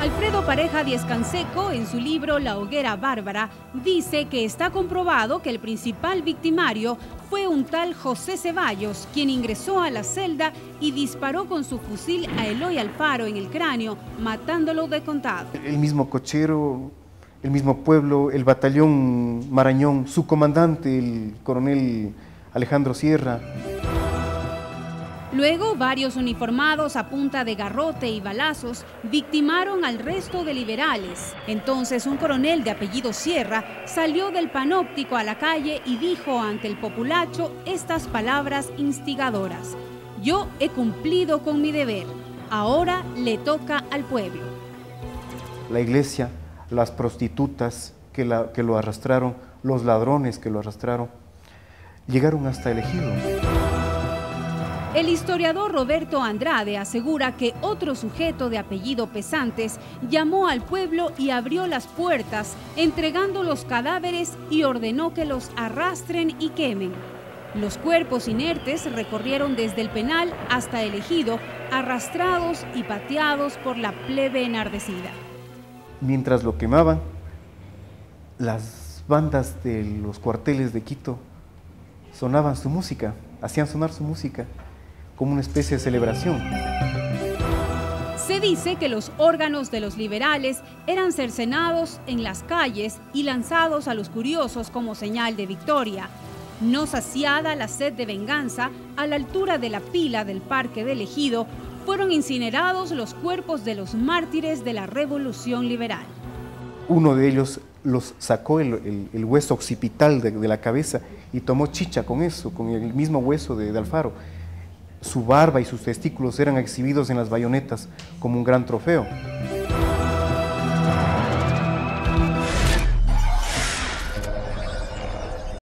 Alfredo Pareja Díez Canseco, en su libro La hoguera bárbara, dice que está comprobado que el principal victimario fue un tal José Ceballos, quien ingresó a la celda y disparó con su fusil a Eloy Alfaro en el cráneo, matándolo de contado. El mismo cochero, el mismo pueblo, el batallón Marañón, su comandante, el coronel Alejandro Sierra, Luego, varios uniformados a punta de garrote y balazos victimaron al resto de liberales. Entonces, un coronel de apellido Sierra salió del panóptico a la calle y dijo ante el populacho estas palabras instigadoras. Yo he cumplido con mi deber, ahora le toca al pueblo. La iglesia, las prostitutas que, lo arrastraron, los ladrones que lo arrastraron, llegaron hasta el ejido. El historiador Roberto Andrade asegura que otro sujeto de apellido Pesantes llamó al pueblo y abrió las puertas, entregando los cadáveres y ordenó que los arrastren y quemen. Los cuerpos inertes recorrieron desde el penal hasta el ejido, arrastrados y pateados por la plebe enardecida. Mientras lo quemaban, las bandas de los cuarteles de Quito sonaban su música, hacían sonar su música como una especie de celebración. Se dice que los órganos de los liberales eran cercenados en las calles y lanzados a los curiosos como señal de victoria. No saciada la sed de venganza, a la altura de la pila del Parque del Ejido, fueron incinerados los cuerpos de los mártires de la Revolución Liberal. Uno de ellos los sacó el, hueso occipital de, la cabeza y tomó chicha con eso, con el mismo hueso de Alfaro su barba y sus testículos eran exhibidos en las bayonetas como un gran trofeo.